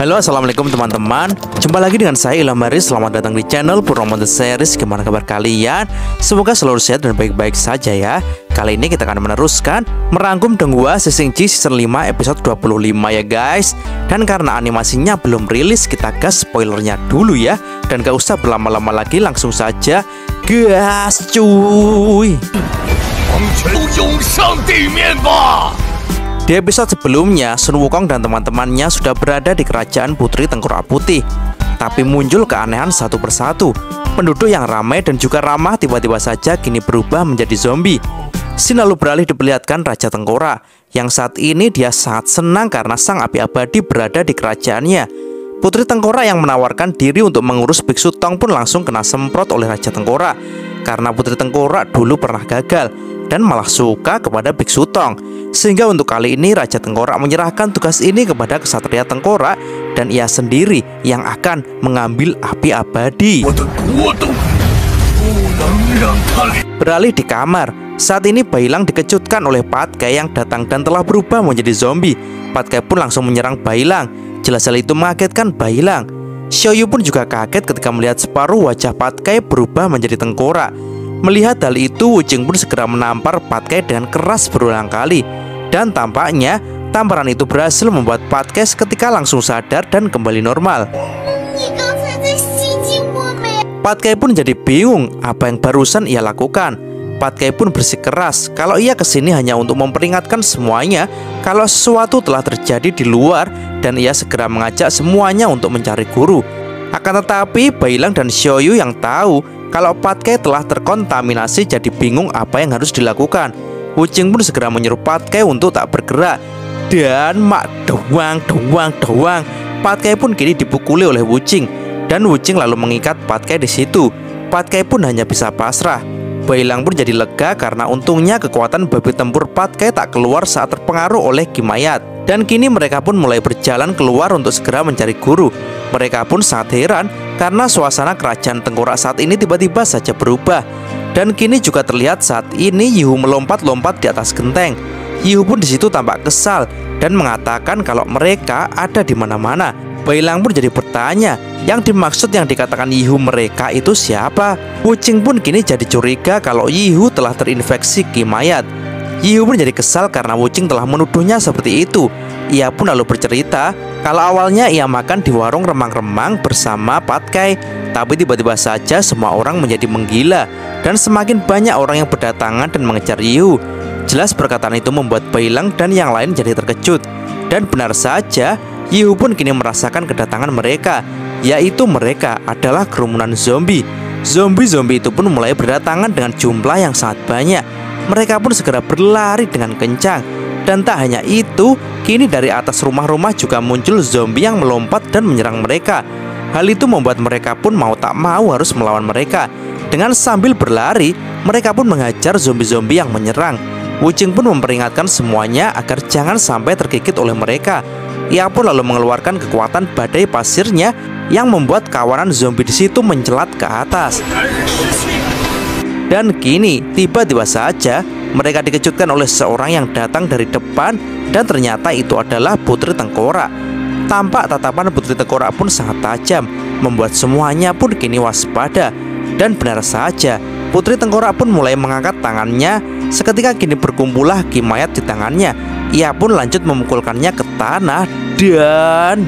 Halo assalamualaikum teman-teman. Jumpa lagi dengan saya Ilham Maris Selamat datang di channel Purnomo The Series. Gimana kabar kalian? Semoga selalu sehat dan baik-baik saja ya. Kali ini kita akan meneruskan Merangkum Denghua Sising Ji Season 5 episode 25 ya guys. Dan karena animasinya belum rilis Kita gas spoilernya dulu ya. Dan gak usah berlama-lama lagi Langsung saja Gas cuy di episode sebelumnya, Sun Wukong dan teman-temannya sudah berada di kerajaan Putri Tengkorak Putih. Tapi muncul keanehan satu persatu. Penduduk yang ramai dan juga ramah tiba-tiba saja kini berubah menjadi zombie. Sin lalu beralih diperlihatkan Raja Tengkorak, yang saat ini dia sangat senang karena sang api abadi berada di kerajaannya. Putri Tengkorak yang menawarkan diri untuk mengurus Biksu Tong pun langsung kena semprot oleh Raja Tengkorak. Karena Putri Tengkorak dulu pernah gagal, dan malah suka kepada Biksu Tong. Sehingga untuk kali ini Raja Tengkorak menyerahkan tugas ini kepada kesatria Tengkorak dan ia sendiri yang akan mengambil api abadi. Beralih di kamar, saat ini Bailang dikejutkan oleh Patkai yang datang dan telah berubah menjadi zombie. Patkai pun langsung menyerang Bailang. Jelas hal itu mengagetkan Bailang. Xiaoyu pun juga kaget ketika melihat separuh wajah Patkai berubah menjadi tengkorak. Melihat hal itu, Wucing pun segera menampar Patkai dengan keras berulang kali. Dan tampaknya, tamparan itu berhasil membuat Patkai ketika langsung sadar dan kembali normal. Patkai pun jadi bingung apa yang barusan ia lakukan. Patkai pun bersikeras kalau ia ke sini hanya untuk memperingatkan semuanya kalau sesuatu telah terjadi di luar dan ia segera mengajak semuanya untuk mencari guru. Akan tetapi, Bailang dan Xiaoyu yang tahu kalau Patkai telah terkontaminasi jadi bingung apa yang harus dilakukan. Wucing pun segera menyuruh Patkai untuk tak bergerak. Dan mak doang, doang, doang. Patkai pun kini dipukuli oleh Wucing. Dan Wucing lalu mengikat Patkai di situ. Patkai pun hanya bisa pasrah. Bailang pun jadi lega karena untungnya kekuatan babi tempur Patkai tak keluar saat terpengaruh oleh Kimayat. Dan kini mereka pun mulai berjalan keluar untuk segera mencari guru. Mereka pun sangat heran karena suasana kerajaan Tengkorak saat ini tiba-tiba saja berubah. Dan kini juga terlihat saat ini Yihu melompat-lompat di atas genteng. Yihu pun di situ tampak kesal dan mengatakan kalau mereka ada di mana-mana. Bailang pun jadi bertanya, yang dimaksud yang dikatakan Yihu mereka itu siapa? Wucing pun kini jadi curiga kalau Yihu telah terinfeksi kimayat. Yihu pun jadi kesal karena Wucing telah menuduhnya seperti itu. Ia pun lalu bercerita kalau awalnya ia makan di warung remang-remang bersama Patkai, tapi tiba-tiba saja semua orang menjadi menggila dan semakin banyak orang yang berdatangan dan mengejar Yihu. Jelas perkataan itu membuat Bailang dan yang lain jadi terkejut. Dan benar saja, Yihu pun kini merasakan kedatangan mereka, yaitu mereka adalah kerumunan zombie. Zombie-zombie itu pun mulai berdatangan dengan jumlah yang sangat banyak. Mereka pun segera berlari dengan kencang. Dan tak hanya itu, kini dari atas rumah-rumah juga muncul zombie yang melompat dan menyerang mereka. Hal itu membuat mereka pun mau tak mau harus melawan mereka. Dengan sambil berlari, mereka pun mengajar zombie-zombie yang menyerang. Wucing pun memperingatkan semuanya agar jangan sampai tergigit oleh mereka. Ia pun lalu mengeluarkan kekuatan badai pasirnya yang membuat kawanan zombie di situ mencelat ke atas. Dan kini, tiba-tiba saja mereka dikejutkan oleh seorang yang datang dari depan dan ternyata itu adalah Putri Tengkorak. Tampak tatapan Putri Tengkorak pun sangat tajam, membuat semuanya pun kini waspada. Dan benar saja, Putri Tengkorak pun mulai mengangkat tangannya. Seketika kini berkumpullah kimayat di tangannya. Ia pun lanjut memukulkannya tanah dan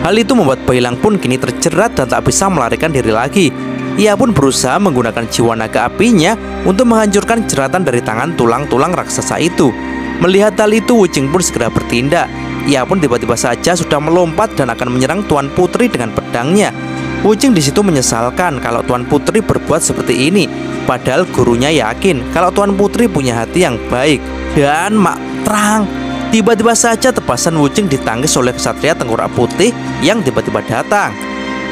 Hal itu membuat Bailang pun kini terjerat dan tak bisa melarikan diri lagi. Ia pun berusaha menggunakan jiwa naga apinya untuk menghancurkan jeratan dari tangan tulang-tulang raksasa itu. Melihat hal itu, Wucing pun segera bertindak. Ia pun tiba-tiba saja sudah melompat dan akan menyerang Tuan Putri dengan pedangnya. Wucing di situ menyesalkan kalau Tuan Putri berbuat seperti ini, padahal gurunya yakin kalau Tuan Putri punya hati yang baik. Dan mak terang, Tiba-tiba saja tebasan Wucing ditangkis oleh kesatria tengkorak putih yang tiba-tiba datang.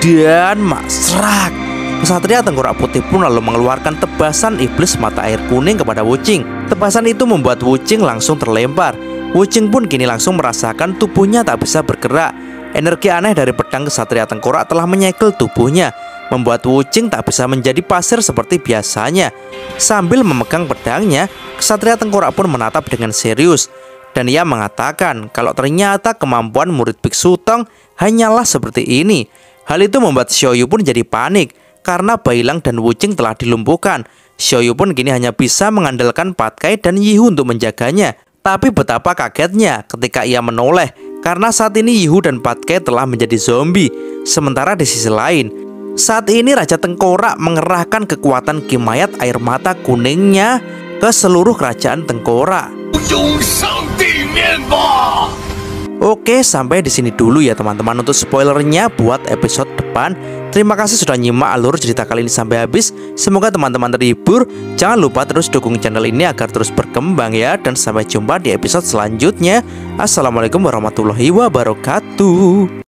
Dan serak. Kesatria tengkorak putih pun lalu mengeluarkan tebasan iblis mata air kuning kepada Wucing. Tebasan itu membuat Wucing langsung terlempar. Wucing pun kini langsung merasakan tubuhnya tak bisa bergerak. Energi aneh dari pedang kesatria tengkorak telah menyegel tubuhnya, membuat Wucing tak bisa menjadi pasir seperti biasanya. Sambil memegang pedangnya, kesatria tengkorak pun menatap dengan serius. dan ia mengatakan kalau ternyata kemampuan murid Biksu Tong hanyalah seperti ini. Hal itu membuat Xiaoyu pun jadi panik karena Bailang dan Wuching telah dilumpuhkan. Xiaoyu pun kini hanya bisa mengandalkan Patkai dan Yihu untuk menjaganya. Tapi betapa kagetnya ketika ia menoleh karena saat ini Yihu dan Patkai telah menjadi zombie. Sementara di sisi lain, saat ini Raja Tengkorak mengerahkan kekuatan kimayat air mata kuningnya ke seluruh kerajaan Tengkorak. Oke, sampai di sini dulu ya teman-teman untuk spoilernya buat episode depan. Terima kasih sudah nyimak alur cerita kali ini sampai habis. Semoga teman-teman terhibur. Jangan lupa terus dukung channel ini agar terus berkembang ya. Dan sampai jumpa di episode selanjutnya. Assalamualaikum warahmatullahi wabarakatuh.